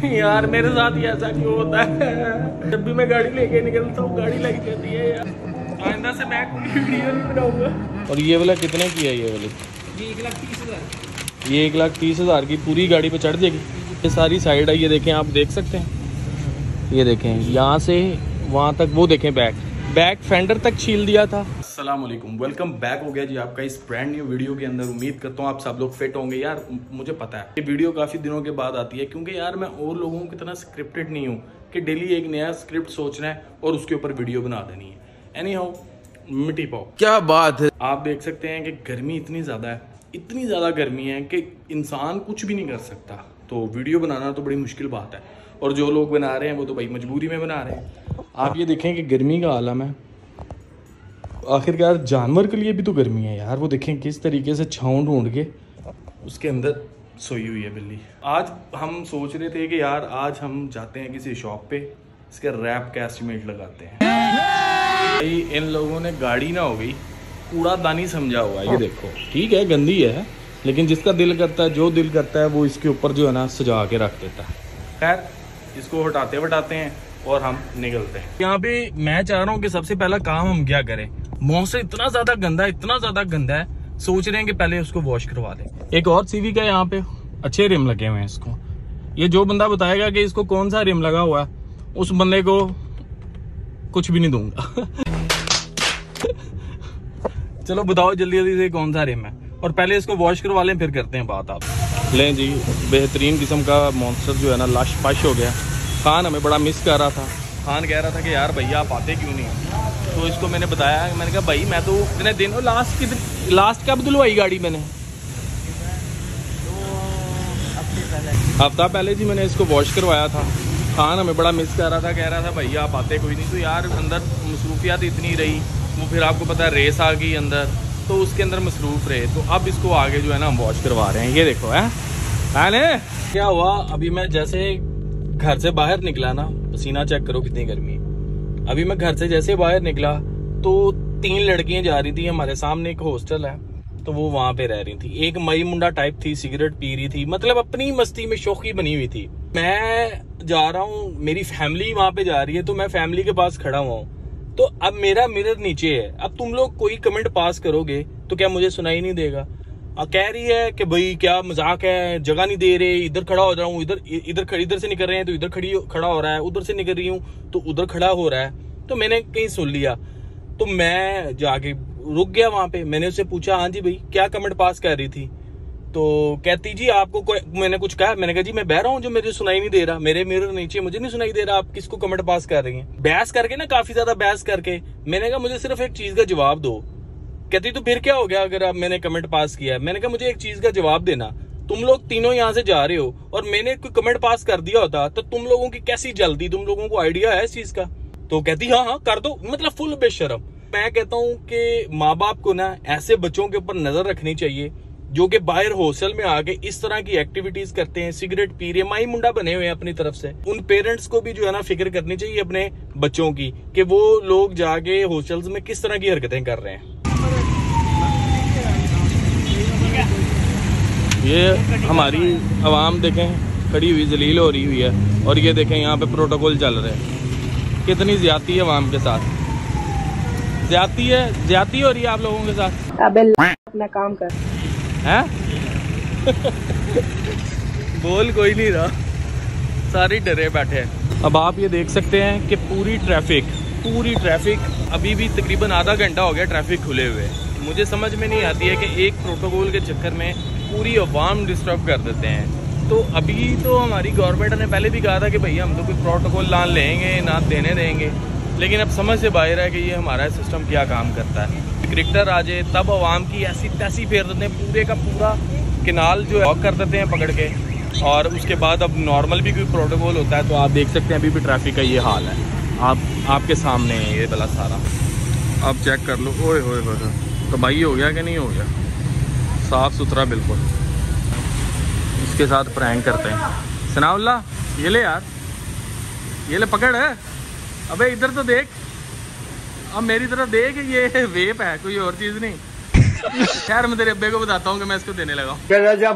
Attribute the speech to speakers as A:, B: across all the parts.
A: यार मेरे साथ ही ऐसा क्यों होता है? जब भी मैं गाड़ी लेके निकलता हूँ गाड़ी लगी रहती है यार। आइंदा से मैं वीडियो नहीं बनाऊँगा। और ये वाला कितने की है ये वाली?
B: ये एक लाख तीस हज़ार।
A: ये एक लाख तीस हज़ार की पूरी गाड़ी पे चढ़ जाएगी ये सारी साइड है ये देखें आप देख सकते हैं। ये देखें यहाँ से वहाँ तक वो देखें बैक बैक फेंडर तक छील दिया था। असलम वेलकम बैक हो गया जी आपका इस ब्रांड न्यू वीडियो के अंदर। उम्मीद करता हूँ आप सब लोग फिट होंगे। यार मुझे पता है। ये वीडियो काफ़ी दिनों के बाद आती है क्योंकि यार मैं और लोगों की तरह स्क्रिप्टेड नहीं हूँ कि डेली एक नया स्क्रिप्ट सोचना है और उसके ऊपर वीडियो बना देनी है। एनी हाउ मिट्टी पाओ।
C: क्या बात है?
A: आप देख सकते हैं कि गर्मी इतनी ज़्यादा है इतनी ज़्यादा गर्मी है कि इंसान कुछ भी नहीं कर सकता। तो वीडियो बनाना तो बड़ी मुश्किल बात है। और जो लोग बना रहे हैं वो तो भाई मजबूरी में बना रहे हैं। आप ये देखें कि गर्मी का आलम है। आखिरकार जानवर के लिए भी तो गर्मी है यार, वो देखें किस तरीके से छाँव ढूंढ के उसके अंदर सोई हुई है बिल्ली। आज हम सोच रहे थे कि यार, आज हम जाते हैं किसी शॉप पे, इसके रैप का एस्टिमेट लगाते हैं। भाई, इन लोगों ने गाड़ी ना हो गई कूड़ादानी समझा हुआ है, ये देखो। ठीक है, गंदी है, लेकिन जिसका दिल करता है, जो दिल करता है, वो इसके ऊपर जो है ना, सजा के रख देता है। खैर, इसको हटाते वटाते हैं और हम निकलते हैं। यहाँ पे मैं चाह रहा हूँ कि सबसे पहला काम हम क्या करें? मौसम इतना ज़्यादा गंदा है इतना ज़्यादा गंदा है सोच रहे हैं कि पहले उसको वॉश करवा दें। एक और सीवी का यहाँ पे अच्छे रिम लगे हुए हैं इसको। ये जो बंदा बताएगा कि इसको कौन सा रिम लगा हुआ है उस बंदे को कुछ भी नहीं दूँगा। चलो बताओ जल्दी जल्दी से कौन सा रिम है। और पहले इसको वॉश करवा लें फिर करते हैं बात आप। लें जी बेहतरीन किस्म का मॉन्स्टर जो है ना लाश पाश हो गया। खान हमें बड़ा मिस कर रहा था। खान कह रहा था कि यार भैया आप आते क्यों नहीं? तो इसको मैंने बताया, मैंने कहा, भाई, मैं तो इतने दिन लास्ट कितने लास्ट कब धुलवाई गाड़ी मैंने? हफ़्ता पहले जी मैंने इसको वॉश करवाया था। खान हमें बड़ा मिस कर रहा था, कह रहा था, भाई, आप आते कोई नहीं। तो यार, अंदर मसरूफियात इतनी रही, वो फिर आपको पता है रेस आ गई अंदर। तो उसके अंदर मसरूफ रहे। तो अब इसको आगे जो है ना, हम वॉश करवा रहे हैं। ये देखो, है? मैंने क्या हुआ? अभी मैं जैसे घर से बाहर निकला ना, पसीना चेक करो कितनी गर्मी है। अभी मैं घर से जैसे बाहर निकला तो तीन लड़कियाँ जा रही थी हमारे सामने, एक हॉस्टल है तो वो वहाँ पे रह रही थी। एक मई मुंडा टाइप थी सिगरेट पी रही थी मतलब अपनी मस्ती में शौकी बनी हुई थी। मैं जा रहा हूँ, मेरी फैमिली वहाँ पे जा रही है तो मैं फैमिली के पास खड़ा हुआ हूँ। तो अब मेरा मिरर नीचे है। अब तुम लोग कोई कमेंट पास करोगे तो क्या मुझे सुनाई नहीं देगा? कह रही है कि भाई, क्या मज़ाक है? जगह नहीं दे रहे, इधर खड़ा हो जाऊँ इधर इधर इधर से निकल रहे हैं तो इधर खड़ी खड़ा हो रहा है, उधर से निकल रही हूँ तो उधर खड़ा हो रहा है। तो मैंने कहीं सुन लिया। तो मैं जाके रुक गया वहाँ पे। मैंने उससे पूछा हाँ जी भाई, क्या कमेंट पास कर रही थी? तो कहती, जी, आपको कोई, मैंने कुछ कहा। मैंने कहा, जी, मैं बह रहा हूँ जो मेरे सुनाई नहीं दे रहा। मेरे मिरर नीचे मुझे नहीं सुनाई दे रहा। आप किसको कमेंट पास कर रही हैं? बहस करके ना, काफ़ी ज़्यादा बहस करके, मैंने कहा, मुझे सिर्फ़ एक चीज़ का जवाब दो। कहती तो फिर क्या हो गया अगर आप, मैंने कमेंट पास किया है? मैंने कहा, मुझे एक चीज़ का जवाब देना। तुम लोग तीनों यहाँ से जा रहे हो और मैंने कोई कमेंट पास कर दिया होता तो तुम लोगों की कैसी जल्दी, तुम लोगों को आइडिया है इस चीज़ का? तो कहती हाँ हाँ कर दो। मतलब फुल बेशरम। मैं कहता हूँ कि माँ बाप को ना ऐसे बच्चों के ऊपर नज़र रखनी चाहिए, जो कि बाहर हॉस्टल में आके इस तरह की एक्टिविटीज़ करते हैं सिगरेट पी रहे माई मुंडा बने हुए हैं अपनी तरफ़ से। उन पेरेंट्स को भी जो है ना फ़िक्र करनी चाहिए अपने बच्चों की, कि वो लोग जाके हॉस्टल्स में किस तरह की हरकतें कर रहे हैं। ये हमारी आवाम देखें खड़ी हुई जलील हो रही हुई है। और ये देखें यहाँ पे प्रोटोकॉल चल रहे हैं। कितनी ज़्यादा है आवाम के साथ? ज़्यादा है ज़्यादा हो रही है आप लोगों के साथ?
D: अबे अपना काम कर।
A: हैं? बोल कोई नहीं रहा। सारे डरे बैठे हैं। अब आप ये देख सकते हैं कि पूरी ट्रैफ़िक पूरी ट्रैफ़िक अभी भी तकरीबन आधा घंटा हो गया ट्रैफ़िक खुले हुए। मुझे समझ में नहीं आती है कि एक प्रोटोकॉल के चक्कर में पूरी अवाम डिस्टर्ब कर देते हैं। तो अभी तो हमारी गवर्नमेंट ने पहले भी कहा था कि भैया, हम तो कोई प्रोटोकॉल ना लेंगे, ना देने देंगे। लेकिन अब समझ से बाहर है कि ये हमारा सिस्टम क्या काम करता है। क्रिकेटर आ जाए तब आवाम की ऐसी तैसी फेर देते हैं, पूरे का पूरा किनाल जो है कर देते हैं पकड़ के। और उसके बाद अब नॉर्मल भी कोई प्रोटोकॉल होता है तो आप देख सकते हैं अभी भी ट्रैफ़िक का ये हाल है। आप, आपके सामने है ये भला सारा। आप चेक कर लो। ओए होए तो भाई हो गया कि नहीं हो गया? साफ़ सुथरा बिल्कुल। इसके साथ प्रैंक करते हैं। सनाउल्ला ये ले यार। ये ले पकड़। है अबे इधर तो देख। अब मेरी तरफ़ देख ये वेप है कोई और चीज़ नहीं। खैर मैं तेरे अब्बे को बताता हूँ कि मैं इसको देने लगा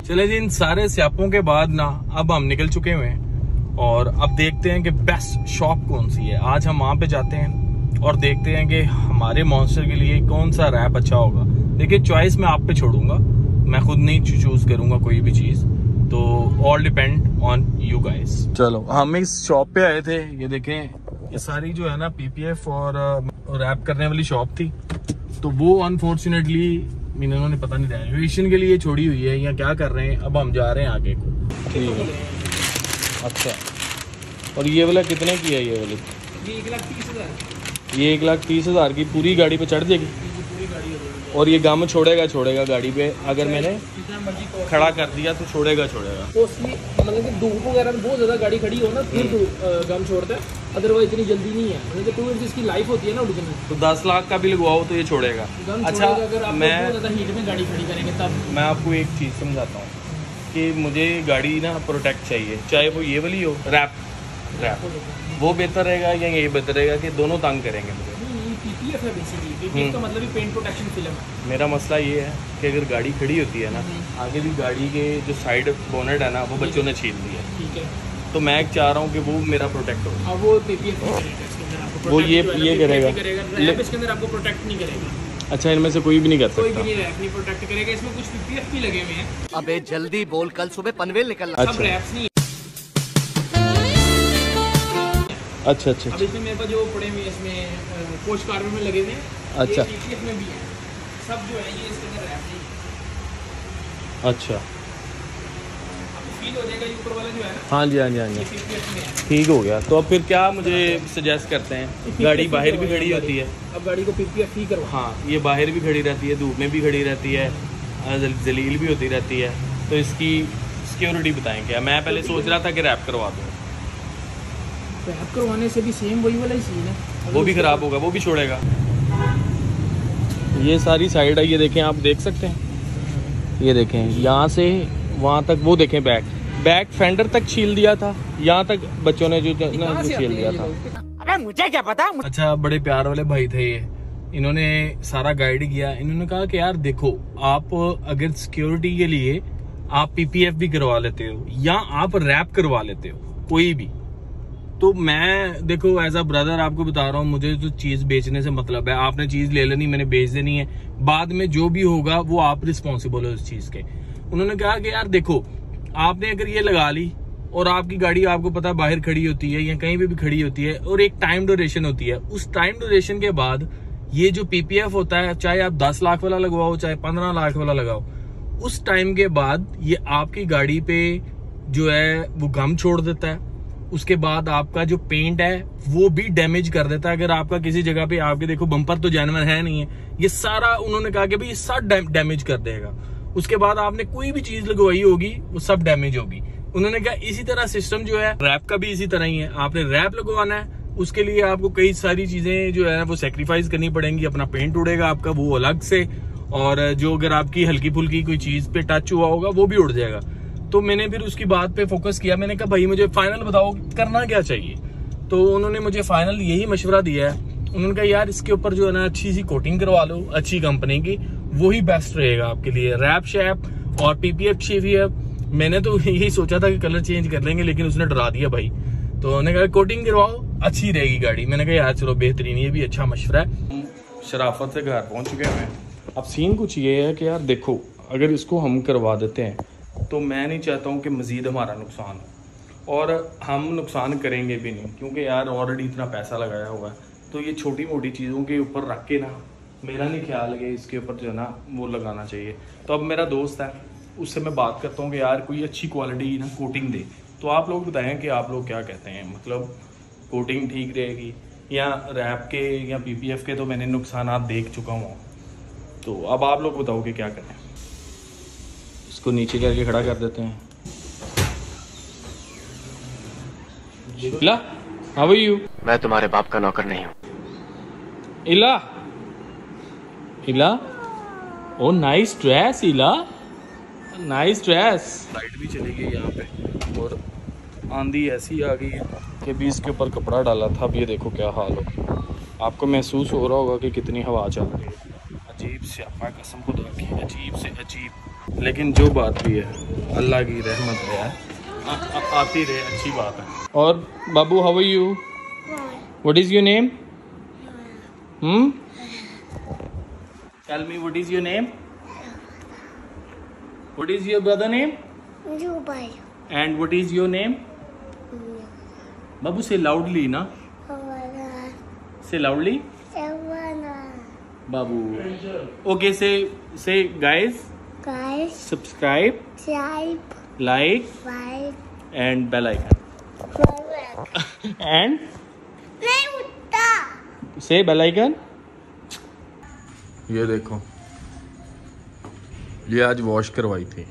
A: चले जी। इन सारे स्यापों के बाद ना अब हम निकल चुके हुए हैं। और अब देखते हैं कि बेस्ट शॉप कौन सी है। आज हम वहाँ पे जाते हैं और देखते हैं कि हमारे मॉन्स्टर के लिए कौन सा रैप अच्छा होगा। देखिए चॉइस मैं आप पे छोड़ूँगा। मैं खुद नहीं चूज़ करूँगा कोई भी चीज़ तो all depend on you guys चलो हम इस शॉप पे आए थे ये देखें ये सारी जो है ना पीपीएफ और रैप करने वाली शॉप थी तो वो अनफॉर्चुनेटली इन्होंने पता नहीं रेनोवेशन के लिए छोड़ी हुई है या क्या कर रहे हैं अब हम जा रहे हैं आगे को। ठीक है। अच्छा। और ये वाला कितने की है ये वाली?
B: ये एक लाख तीस हज़ार।
A: ये एक लाख तीस हज़ार की पूरी गाड़ी पे चढ़ जाएगी? और ये गम छोड़ेगा छोड़ेगा गाड़ी पे। अगर मैंने खड़ा कर दिया तो छोड़ेगा छोड़ेगा।
B: कॉस्टली मतलब कि धूप वगैरह में बहुत ज़्यादा गाड़ी खड़ी हो ना फिर धूप, गम छोड़ता है। अदरवाइज़ इतनी जल्दी नहीं है। मतलब कि टू इंच की लाइफ होती है ना ओरिजिनल
A: तो दस लाख का भी लगवाओ तो ये छोड़ेगा। अच्छा
B: अगर आप
A: मैं
B: हीट में गाड़ी खड़ी करेंगे तब।
A: मैं आपको एक चीज़ समझाता हूँ कि मुझे गाड़ी ना प्रोटेक्ट चाहिए। चाहे वो ये वाली हो रैप रैप वो बेहतर रहेगा या ये बेहतर रहेगा कि दोनों तंग करेंगे मुझे।
B: है बेसिकली पीपीएफ का मतलब ही पेंट प्रोटेक्शन फ़िल्म है।
A: मेरा मसला ये है कि अगर गाड़ी खड़ी होती है ना आगे भी गाड़ी के जो साइड बोनेट है ना वो बच्चों ने छीन लिया है।
B: ठीक है।
A: तो मैं चाह रहा हूँ कि वो मेरा प्रोटेक्ट हो।
B: अब वो पीपीएफ
A: वो ये-
B: है
A: ये करेगा।
B: इसके अंदर आपको प्रोटेक्ट नहीं करेगा।
A: अच्छा इनमें से कोई भी नहीं कर
B: कोई भी नहीं रैप नहीं प्रोटेक्ट करेगा। इसमें कुछ पीपीएफ भी लगे हुए हैं।
C: अबे जल्दी बोल कल सुबह पनवेल निकलना।
B: सब
A: अच्छा
B: रैप्स नहीं
A: अच्छा अच्छा
B: अब इसमें मेरे पास जो पड़े हुए इसमें पोस्ट कार्बन में लगे हुए हैं
A: अच्छा।
B: ये पीपीएफ में भी है। सब जो है ये इसके अंदर रैप नहीं
A: अच्छा।
B: हो जाएगा ये ऊपर वाला जो है
A: हाँ जी हाँ जी ठीक हो गया। तो अब फिर क्या मुझे सजेस्ट करते हैं? गाड़ी बाहर भी खड़ी होती है।
B: अब गाड़ी को पीपीएफ ही करवा
A: हाँ ये बाहर भी खड़ी रहती है धूप में भी खड़ी रहती है जलील भी होती रहती है। तो इसकी सिक्योरिटी बताएँ क्या? मैं पहले सोच रहा था कि रैप करवा दूँ।
B: रैप करवाने से भी सेम वही वाला ही सीन है।
A: वो भी खराब होगा वो भी छोड़ेगा। ये सारी साइड है ये देखें आप देख सकते हैं। ये देखें यहाँ से वहाँ तक वो देखें बैक बैक फेंडर तक छील दिया था यहाँ तक बच्चों ने जो ना, छील दिया था?
C: अबे मुझे क्या पता?
A: अच्छा बड़े प्यार वाले भाई थे ये। इन्होंने सारा गाइड किया। इन्होंने कहा कि यार देखो आप अगर सिक्योरिटी के लिए आप पीपीएफ भी करवा लेते हो या आप रैप करवा लेते हो कोई भी तो मैं, देखो एज अ ब्रदर आपको बता रहा हूँ, मुझे तो चीज़ बेचने से मतलब है। आपने चीज़ ले लेनी, मैंने बेच देनी है। बाद में जो भी होगा, वो आप रिस्पॉन्सिबल हो उस चीज़ के। उन्होंने कहा कि, यार, देखो, आपने अगर ये लगा ली और आपकी गाड़ी, आपको पता है, बाहर खड़ी होती है या कहीं पे भी खड़ी होती है और एक टाइम ड्यूरेशन होती है, उस टाइम ड्यूरेशन के बाद ये जो पीपीएफ होता है, चाहे आप दस लाख वाला लगवाओ, चाहे पंद्रह लाख वाला लगाओ, उस टाइम के बाद ये आपकी गाड़ी पे जो है, वो गम छोड़ देता है। उसके बाद आपका जो पेंट है, वो भी डैमेज कर देता है। अगर आपका किसी जगह पे आपके देखो बम्पर तो जानवर है नहीं है। ये सारा उन्होंने कहा कि भाई ये सब डैमेज कर देगा। उसके बाद आपने कोई भी चीज़ लगवाई होगी, वो सब डैमेज होगी। उन्होंने कहा इसी तरह सिस्टम जो है रैप का भी इसी तरह ही है। आपने रैप लगवाना है, उसके लिए आपको कई सारी चीज़ें जो है, वो सेक्रीफाइस करनी पड़ेंगी। अपना पेंट उड़ेगा आपका, वो अलग से। और जो अगर आपकी हल्की फुल्की कोई चीज़ पे टच हुआ होगा, वो भी उड़ जाएगा। तो मैंने फिर उसकी बात पे फोकस किया। मैंने कहा, भाई, मुझे फाइनल बताओ करना क्या चाहिए? तो उन्होंने मुझे फाइनल यही मशवरा दिया है। उन्होंने कहा, यार, इसके ऊपर जो है ना अच्छी सी कोटिंग करवा लो, अच्छी कंपनी की। वही बेस्ट रहेगा आपके लिए। रैप शैप और पीपीएफ शेवीएफ मैंने तो यही सोचा था कि कलर चेंज कर लेंगे, लेकिन उसने डरा दिया भाई। तो उन्होंने कहा कोटिंग करवाओ, अच्छी रहेगी गाड़ी। मैंने कहा, यार, चलो, बेहतरीन, ये भी अच्छा मशवरा है। शराफत से घर पहुँच चुके हैं अब सीन कुछ ये है कि यार, देखो, अगर इसको हम करवा देते हैं तो मैं नहीं चाहता हूँ कि मज़ीद हमारा नुकसान हो। और हम नुकसान करेंगे भी नहीं, क्योंकि यार ऑलरेडी इतना पैसा लगाया हुआ है। तो ये छोटी मोटी चीज़ों के ऊपर रख के ना, मेरा नहीं ख्याल है इसके ऊपर जो है ना, वो लगाना चाहिए। तो अब मेरा दोस्त है, उससे मैं बात करता हूँ कि यार कोई अच्छी क्वालिटी ना कोटिंग दे। तो आप लोग बताएँ कि आप लोग क्या कहते हैं? मतलब कोटिंग ठीक रहेगी? या रैप के, या पीपीएफ के तो मैंने नुकसान देख चुका हूँ। तो अब आप लोग बताओ कि क्या करें। इसको नीचे करके खड़ा कर देते हैं। इला हाउ आर यू
C: मैं तुम्हारे बाप का नौकर नहीं हूँ।
A: Ila Ila oh nice dress Ila nice dress light भी चली गई यहाँ पे और आंधी ऐसी आ गई है कि भी इसके ऊपर कपड़ा डाला था अब ये देखो क्या हाल हो। आपको महसूस हो रहा होगा कि कितनी हवा चल रही है। अजीब स्यापा कसम खुदा की अजीब से अजीब। लेकिन जो बात भी है अल्लाह की रहमत है यार आती रहे अच्छी बात है। और बाबू how are you what is your name hmm tell me what is your name what is your brother name and what is your name बाबू से लाउडली ना? Say loudly Babu. Okay say say guys subscribe
D: type,
A: like
D: like,
A: and bell icon
D: correct.
A: And
D: नहीं उठता।
A: से bell icon ये देखो। ये आज wash करवाई थी।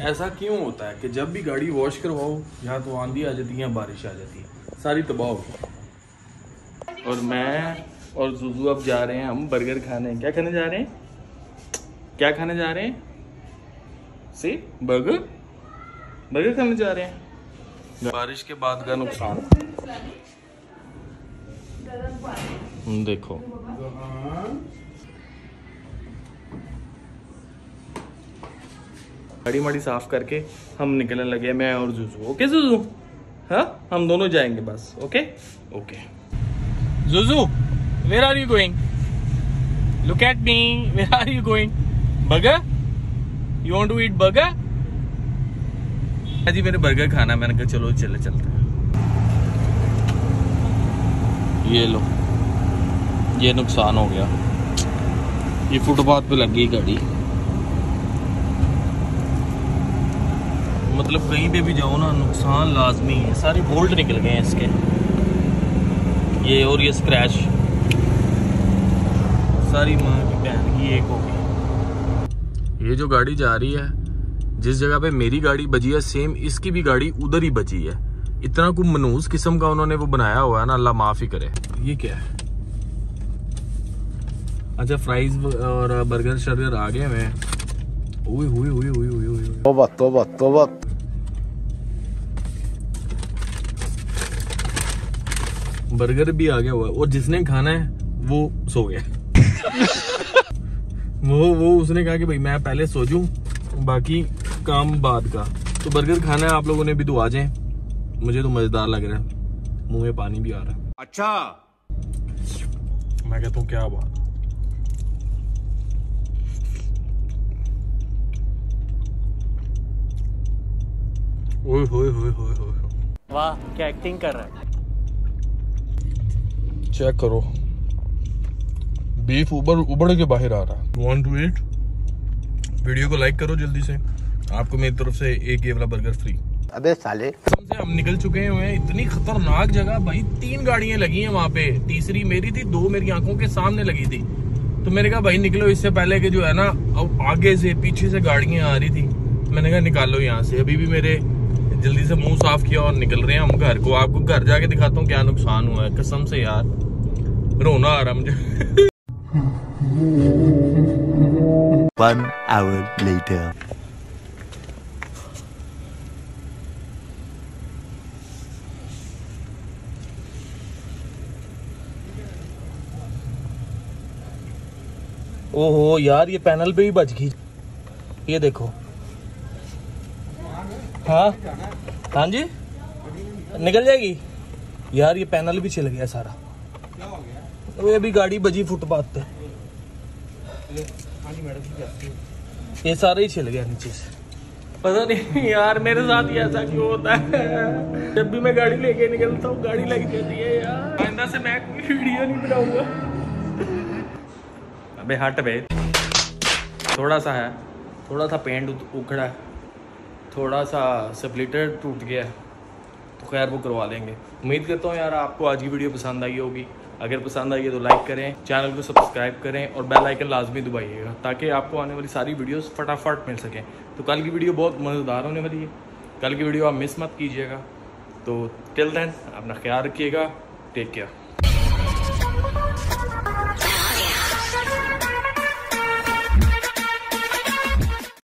A: ऐसा क्यों होता है कि जब भी गाड़ी वॉश करवाओ यहाँ तो आंधी आ जाती है बारिश आ जाती है। सारी तबाह हो गई। और मैं और जुजू अब जा रहे हैं हम बर्गर खाने। क्या खाने जा रहे हैं? क्या खाने जा रहे हैं? से बर्गर बर्गर खाने जा रहे हैं। बारिश के बाद का नुकसान। हम्म, देखो। गाड़ी माड़ी साफ़ करके हम निकलने लगे मैं और जुजू ओके जुजू? हाँ हम दोनों जाएँगे बस okay? Okay. जुजू where are you going look at me where are you going burger you want to eat burger जी मेरे बर्गर खाना, मैंने कहा, चलो, चले, चलते हैं. ये लो। ये नुकसान हो गया। ये फुटपाथ पे लग गाड़ी। मतलब कहीं पे भी जाओ ना, नुकसान लाजमी है। सारे बोल्ट निकल गए हैं इसके। ये और ये स्क्रैच सारी माँ की बहन की एक हो गई। ये जो गाड़ी जा रही है जिस जगह पे मेरी गाड़ी बजी है सेम इसकी भी गाड़ी उधर ही बजी है। इतना कुछ मनूस किस्म का उन्होंने वो बनाया हुआ है ना अल्लाह माफ़ ही करे। ये क्या है? अच्छा फ्राइज और बर्गर शर्गर आ गए हुए हुए हुए हुए हुए
E: तोबा तोबा तोबा
A: बर्गर भी आ गया हुआ है। और जिसने खाना है वो सो गया। वो वो उसने कहा कि भाई मैं पहले सो जाऊँ बाकी काम बाद का। तो बर्गर खाना है आप लोगों ने भी तो आ जाएँ। मुझे तो मज़ेदार लग रहा है। मुँह में पानी भी आ रहा है।
C: अच्छा।
A: मैं कहता हूँ क्या बात? ओए होए होए होए होए
C: वाह क्या एक्टिंग कर रहा है?
A: चेक करो। बीफ उबड़ उबड़ के बाहर आ रहा वांट टू ईट वीडियो को लाइक करो जल्दी से। आपको मेरी तरफ़ से एक ये वाला बर्गर फ्री
E: अबे साले।
A: से हम निकल चुके हैं इतनी खतरनाक जगह भाई तीन गाड़ियाँ लगी हैं वहाँ पे। तीसरी मेरी थी दो मेरी आँखों के सामने लगी थी। तो मैंने कहा भाई निकलो इससे पहले कि जो है ना अब आगे से पीछे से गाड़ियाँ आ रही थी। मैंने कहा निकालो यहाँ से। अभी भी मेरे जल्दी से मुँह साफ़ किया और निकल रहे हैं हम घर को। आपको घर जाके दिखाता हूँ क्या नुकसान हुआ है। कसम से यार रोना आ रहा मुझे।
E: One hour later.
A: ओहो, यार, ये पैनल पे भी बच गई। ये देखो। हाँ? हाँ जी? निकल जाएगी? यार, ये पैनल भी छिल गया सारा। वो अभी गाड़ी बजी फुटपाथ पे। ये सारा ही छिल गया नीचे से। पता नहीं यार, मेरे साथ ही ऐसा क्यों होता है? जब भी मैं गाड़ी लेके निकलता हूँ, गाड़ी लग जाती है यार। आइंदा से मैं कोई वीडियो नहीं बनाऊँगा। अबे हट बे। थोड़ा सा है। थोड़ा सा पेंट उखड़ा है। थोड़ा सा स्प्लिटर टूट गया है। तो खैर वो करवा लेंगे। उम्मीद करता हूँ यार आपको आज की वीडियो पसंद आई होगी। अगर पसंद आई है तो लाइक करें चैनल को सब्सक्राइब करें और बेल आइकन लाजमी दबाइएगा, ताकि आपको आने वाली सारी वीडियोस फटाफट मिल सकें। तो कल की वीडियो बहुत मज़ेदार होने वाली है। कल की वीडियो आप मिस मत कीजिएगा। तो टिल देन अपना ख्याल रखिएगा। Take care